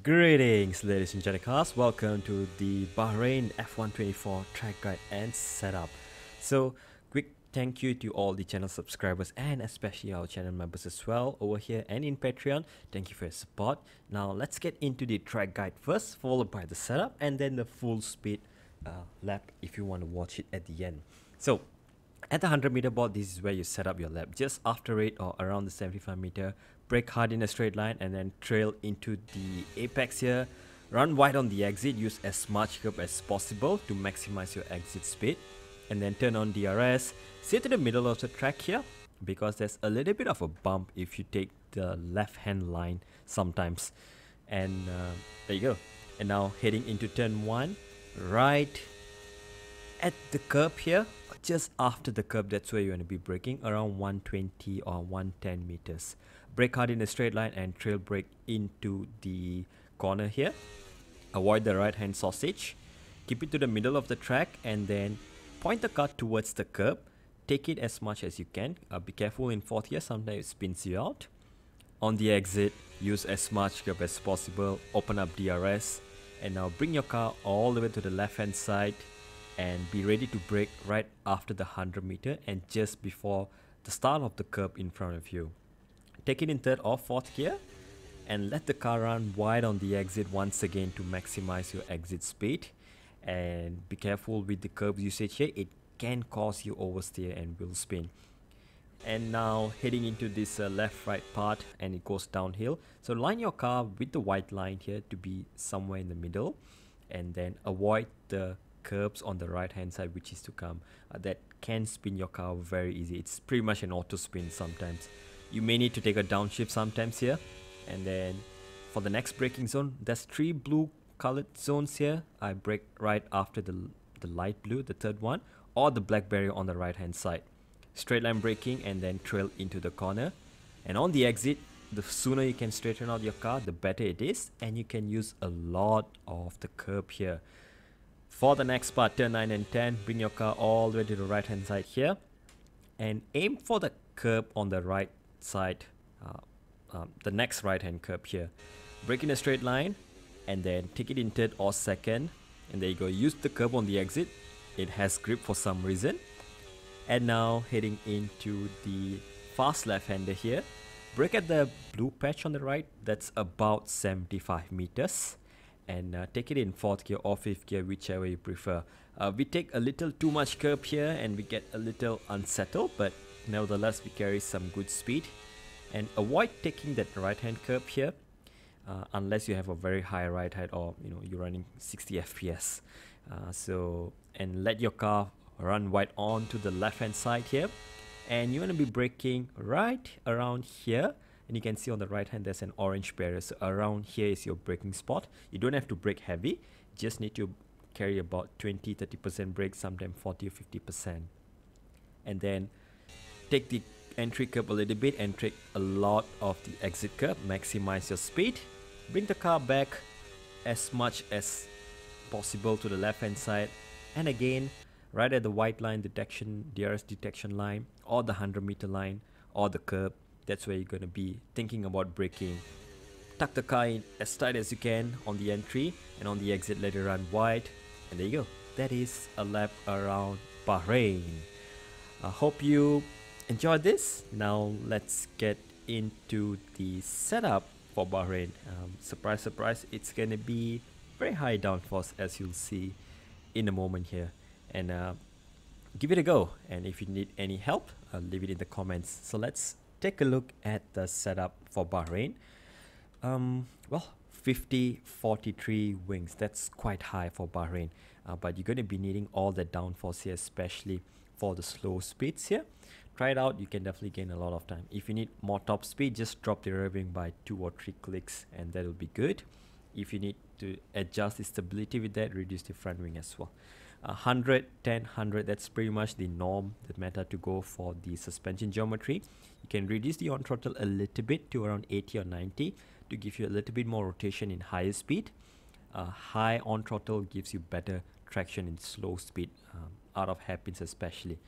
Greetings, ladies and gentlemen. Welcome to the Bahrain F1 24 track guide and setup. So, quick thank you to all the channel subscribers and especially our channel members as well over here and in Patreon. Thank you for your support. Now, let's get into the track guide first, followed by the setup and then the full speed uh, lap if you want to watch it at the end. So, at the 100 meter board, this is where you set up your lap. Just after it or around the 75 meter, brake hard in a straight line and then trail into the apex here. Run wide on the exit, use as much curb as possible to maximize your exit speed. And then turn on DRS, stay to the middle of the track here because there's a little bit of a bump if you take the left hand line sometimes. And uh, there you go. And now heading into turn 1, right at the curb here, just after the curb, that's where you want to be braking around 120 or 110 meters brake hard in a straight line and trail brake into the corner here. Avoid the right hand sausage. Keep it to the middle of the track and then point the car towards the curb. Take it as much as you can. Uh, be careful in fourth gear, sometimes it spins you out. On the exit, use as much curb as possible. Open up DRS and now bring your car all the way to the left hand side and be ready to brake right after the 100 meter and just before the start of the curb in front of you. Take it in third or fourth gear and let the car run wide on the exit once again to maximize your exit speed. And be careful with the curb usage here. It can cause you oversteer and wheel spin. And now heading into this uh, left right part and it goes downhill. So line your car with the white line here to be somewhere in the middle and then avoid the curbs on the right hand side which is to come uh, that can spin your car very easy. It's pretty much an auto spin sometimes. You may need to take a downshift sometimes here and then for the next braking zone there's three blue colored zones here. I brake right after the, the light blue the third one or the black barrier on the right hand side. Straight line braking and then trail into the corner. And on the exit the sooner you can straighten out your car the better it is and you can use a lot of the curb here for the next part turn 9 and 10 bring your car all the way to the right hand side here and aim for the curb on the right side, uh, um, the next right hand curb here. Brake in a straight line and then take it in third or second. And there you go, use the curb on the exit. It has grip for some reason. And now heading into the fast left hander here. Brake at the blue patch on the right, that's about 75 meters. And uh, take it in fourth gear or fifth gear, whichever you prefer. Uh, we take a little too much curb here and we get a little unsettled, but Nevertheless, we carry some good speed. And avoid taking that right hand curb here uh, unless you have a very high ride height or you know you're running 60 fps uh, so and let your car run wide on to the left hand side here. And you want to be braking right around here and you can see on the right hand there's an orange barrier. So around here is your braking spot. You don't have to brake heavy. Just need to carry about 20 30 percent brake sometimes 40 or 50 percent. And then take the entry curb a little bit and take a lot of the exit curb, maximize your speed, bring the car back as much as possible to the left hand side. And again right at the white line detection, DRS detection line or the 100 meter line or the curb, that's where you're going to be thinking about braking. Tuck the car in as tight as you can on the entry and on the exit let it run wide and there you go. That is a lap around Bahrain. I hope you enjoyed this. Now let's get into the setup for Bahrain. Um, surprise, surprise, it's gonna be very high downforce as you'll see in a moment here. And uh, give it a go. And if you need any help, uh, leave it in the comments. So let's take a look at the setup for Bahrain. Um, well, 50 43 wings. That's quite high for Bahrain. Uh, but you're going to be needing all the downforce here especially for the slow speeds here. Try it out. You can definitely gain a lot of time. If you need more top speed just drop the rear wing by two or three clicks and that will be good. If you need to adjust the stability with that reduce the front wing as well 100 10 100 that's pretty much the norm the meta to go for the suspension geometry. You can reduce the on throttle a little bit to around 80 or 90 to give you a little bit more rotation in higher speed. Uh, high on throttle gives you better traction in slow speed um, out of hairpins especially.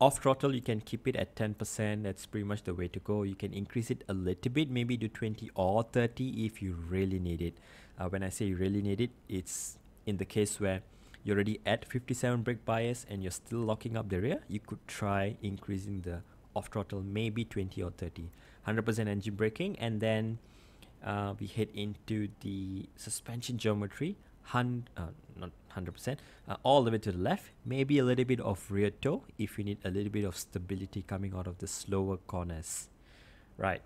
Off throttle you can keep it at 10% that's pretty much the way to go. You can increase it a little bit maybe to 20 or 30 if you really need it. Uh, when i say you really need it it's in the case where you're already at 57 brake bias and you're still locking up the rear you could try increasing the off throttle maybe 20 or 30 100% engine braking and then uh, we head into the suspension geometry. Hun- uh, not 100% uh, all the way to the left maybe a little bit of rear toe if you need a little bit of stability coming out of the slower corners. Right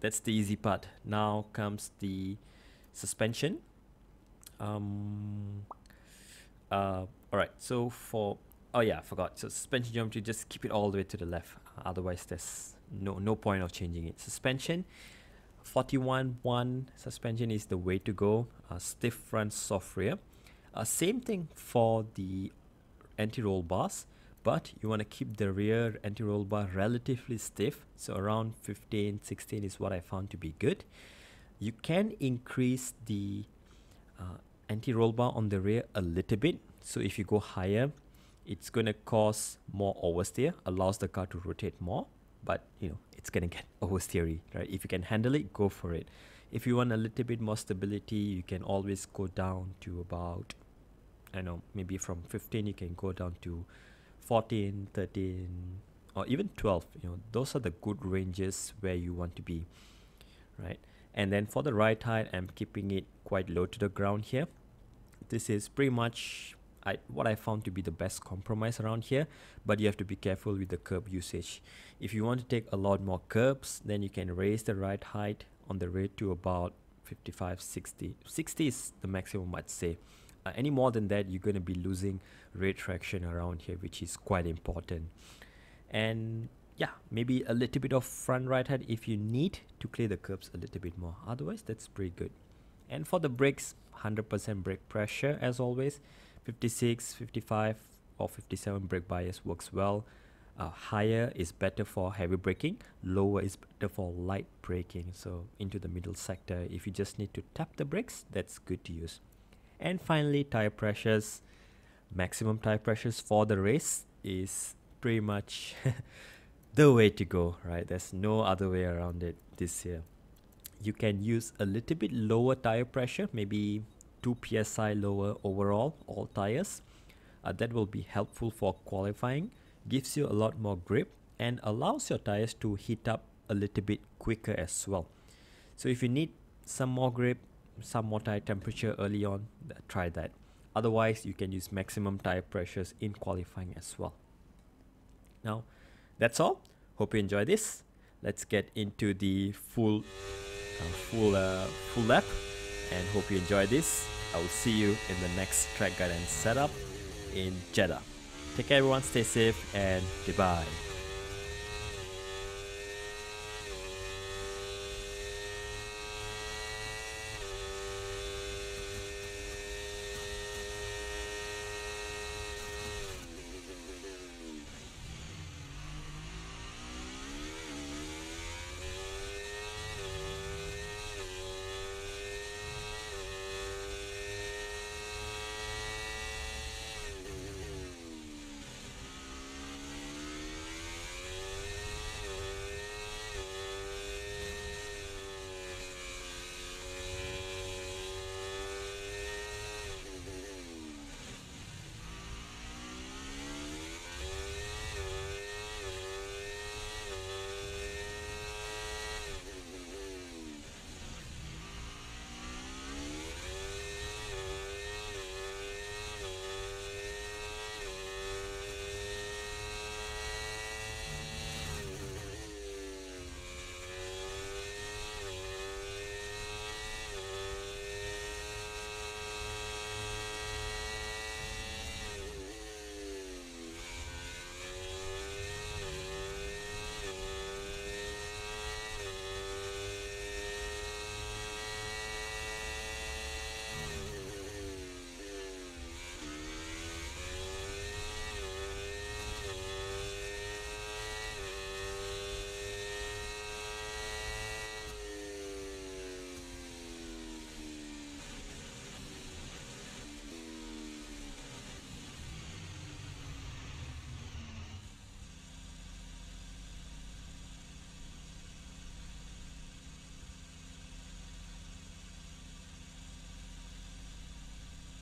that's the easy part. Now comes the suspension. Um uh all right so for oh yeah I forgot. So suspension geometry just keep it all the way to the left. Otherwise there's no no point of changing it. Suspension 41 1 suspension is the way to go. Uh, stiff front soft rear. Uh, same thing for the anti-roll bars but you want to keep the rear anti-roll bar relatively stiff. So around 15 16 is what I found to be good. You can increase the uh, anti-roll bar on the rear a little bit. So if you go higher it's going to cause more oversteer allows the car to rotate more but you know it's gonna get oversteery right? If you can handle it go for it. If you want a little bit more stability you can always go down to about I know maybe from 15 you can go down to 14 13 or even 12 you know. Those are the good ranges where you want to be right? And then for the right height I'm keeping it quite low to the ground here. This is pretty much I, what I found to be the best compromise around here but you have to be careful with the curb usage. If you want to take a lot more curbs then you can raise the ride height on the rear to about 55 60 60 is the maximum I'd say. Uh, any more than that you're going to be losing rear traction around here which is quite important. And yeah maybe a little bit of front ride height if you need to clear the curbs a little bit more. Otherwise that's pretty good and for the brakes 100% brake pressure as always. 56 55 or 57 brake bias works well. Uh, higher is better for heavy braking lower is better for light braking so into the middle sector if you just need to tap the brakes that's good to use. And finally tire pressures. Maximum tire pressures for the race is pretty much the way to go right? There's no other way around it this year you can use a little bit lower tire pressure maybe 2 psi lower overall all tires uh, that will be helpful for qualifying gives you a lot more grip and allows your tires to heat up a little bit quicker as well. So if you need some more grip, some more tire temperature early on, try that. Otherwise, you can use maximum tire pressures in qualifying as well. Now, that's all. Hope you enjoy this. Let's get into the full, full, uh, full lap, and hope you enjoy this. I will see you in the next track guidance setup in Jeddah. Take care, everyone. Stay safe and goodbye.